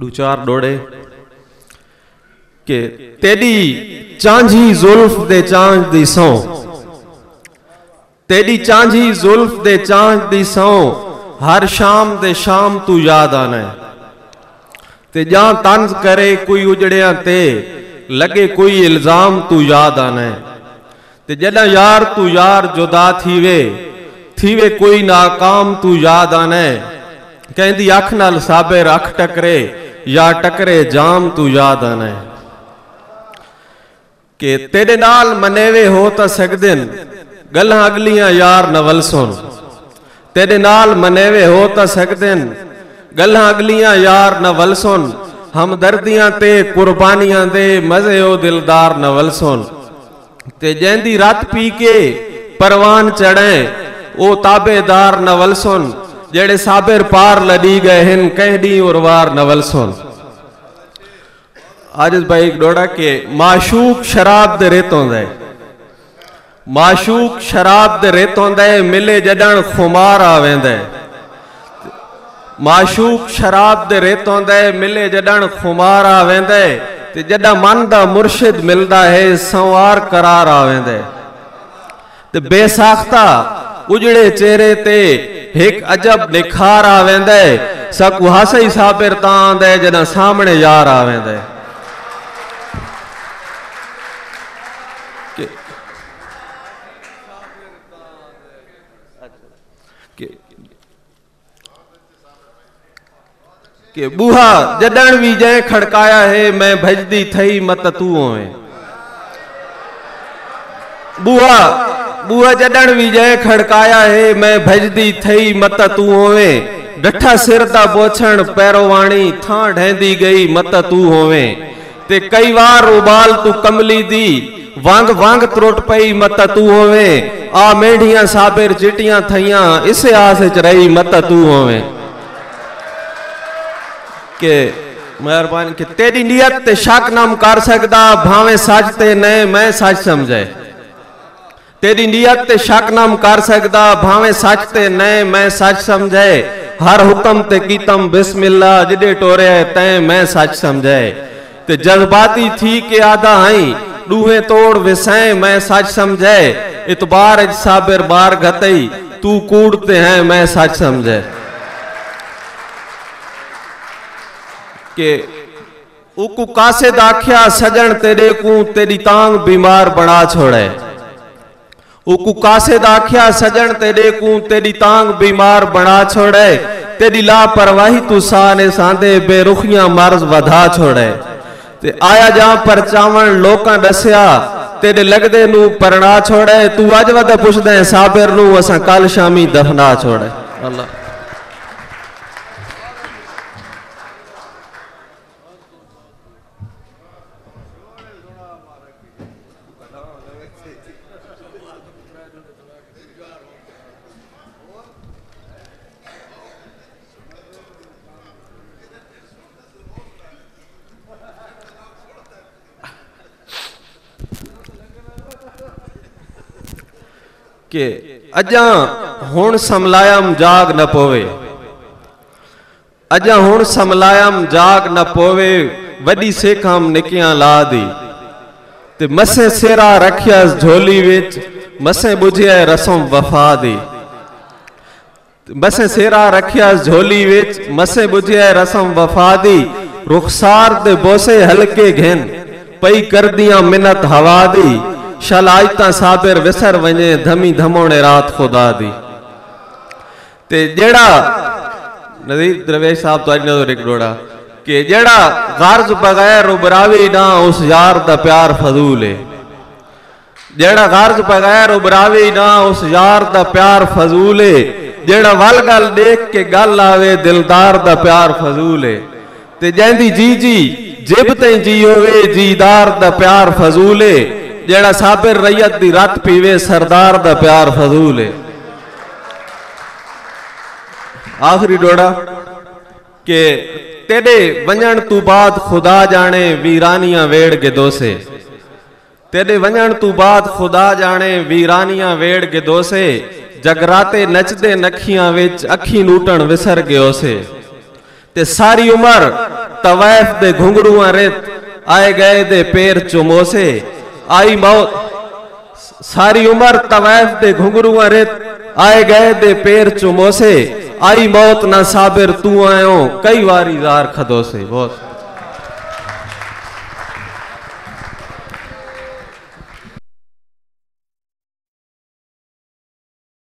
दूचार डोड़े कि तेरी चांझी जुल्फ दे चांझ दी सौ। तेरी चांझी जुल्फ दे चांझ दी सौ। हर शाम दे शाम तू याद आना है। ते जा तंज करे कोई उजड़िया ते, लगे कोई इल्ज़ाम तू याद आना है। ते जॾहिं यार तू यार जुदा थीवे थीवे कोई नाकाम तू याद आना है। कहंदी अख नाल साबे रख टकरे या टकरे जाम तू याद आना। कि तेरे नाल मनेवे हो तो सकदे गल्लां अगलियाँ यार नवल सुन। तेरे नाल मनेवे हो तो सकदे गल्लां अगलियाँ यार नवल सुन। हमदर्दियाँ ते कुर्बानियाँ दे मज़े ओ दिलदार नवल सुन। ते जैंदी रात पी के परवान चढ़े ओ ताबेदार नवल सुन जेड़े साबिर पार लड़ी गए हिन कहडी उर्वार नवल सुन आज भाई डोड़ा के माशूक शराब दे रेतों दे माशूक शराब दे रेतों दे मिले जडन खुमार आवेंदे माशूक शराब दे रेतों दे मिले जडन खुमार आवेंदे ते जडा मन दा मुर्शिद मिलदा है संवार करार आवेंदे ते बेसाख्ता उजड़े चेहरे ते हिक अजब निखार आवेंदे। सकु हासे साबिर तांदे जना सामने यार आवेंदे। के, के, के बूहा जडण भी जै खड़काया है मैं भजदी थई मत तू होवे बूहा बूआ जडण विजय खड़काया, है, मैं भजदी थई, मत तू होवे। डठा सिर दा बोछण, पैरो थां ढेंदी गई, मत तू होवे। ते कई बार उबाल तू कमली दी, वांग वांग त्रोट पई, मत तू होवे। आ मेढ़ियाँ साबिर चिटियाँ थइयाँ इसे आस च रही, मत तू होवे। के मेहरबानी के, तेरी नियत ते शक नाम कर सकदा, भावे सच ते न मैं सच समझे। तेरी नीयत ते शक ना कर सकता भावे सच ते नहीं मैं सच समझे। हर हुक्म ते कीतम बिस्मिल्ला जिदे टोरे तै मैं सच समझे। ते जज्बाती थी के आदा आई, डूहे तोड़ विसै मैं सच समझे। इतबार अज साबिर बार गतई तू कूड़ते हैं मैं सच समझे। के उकु कासे दाख्या सजन तेरे को, तेरी तांग बीमार बना छोड़े। उकू कासे सजन तेरे को तेरी तांग बीमार बना छोड़े, तेरी लापरवाही तू साने सांदे बेरुखिया मर्ज वधा छोड़े। ते आया जा परचावन लोका दस्या, तेरे लगदे नू परना छोड़े, तू अज वद पुछदे, साबिर नू असा कल शामी दफना छोड़े। अल्लाह। कि अजा हूँ समलायम जाग न पोवे। अजा हूँ समलायम जाग न पोवे वही सेखाम निकिया ला दी ते मसे सेरा रखिया झोली विच, मसे बुझिया रसम वफा दी। मसे सेरा रखिया झोली विच, मसे बुझिया रसम वफा दी। रुखसार दे बोसे हलके घेन, पई कर दिया मिन्नत हवा दी। शलाइता साबिर विसर वञे, धमी धमोने रात खुदा दी। ते जेड़ा नदीर दरवेश साहब तो नज़र एक डोड़ा, कि जेड़ा गर्ज बगैर उबरावी ना उस यार दा प्यार फजूल है। जेड़ा गर्ज बगैर उबरावी ना उस यार दा प्यार फजूल है, जेड़ा वल गल देख के गल आवे, दिलदार दा प्यार फजूल है। ते जैंदी जी जी, जिब ती जी होवे, जीदार दा प्यार फजूल है। ਜਿਹੜਾ ਸਾਬਰ ਰਈਅਤ ਦੀ ਰਤ ਪੀਵੇ ਸਰਦਾਰ ਦਾ ਪਿਆਰ ਫਜ਼ੂਲ ਏ ਆਖਰੀ ਡੋੜਾ ਕਿ ਤੇਰੇ ਵੰਜਣ ਤੋਂ ਬਾਅਦ ਖੁਦਾ ਜਾਣੇ ਵੀਰਾਨੀਆਂ ਵੇੜ ਗਦੋਸੇ ਤੇਰੇ ਵੰਜਣ ਤੋਂ ਬਾਅਦ ਖੁਦਾ ਜਾਣੇ ਵੀਰਾਨੀਆਂ ਵੇੜ ਗਦੋਸੇ ਜਗਰਾਤੇ ਨੱਚਦੇ ਨਖੀਆਂ ਵਿੱਚ ਅੱਖੀ ਨੂਟਣ ਵਿਸਰ ਗਿਓ ਸੇ ਤੇ ਸਾਰੀ ਉਮਰ तवैफ दे घुंघरूआ रेत आए गए दे पैर चुमोसे आई मौत। सारी उम्र तवैफ दे घुंगरू रेत, आए गए दे पैर चुमोसे। आई मौत ना साबिर तू आयो, कई बारी जार खदोसे। बहुत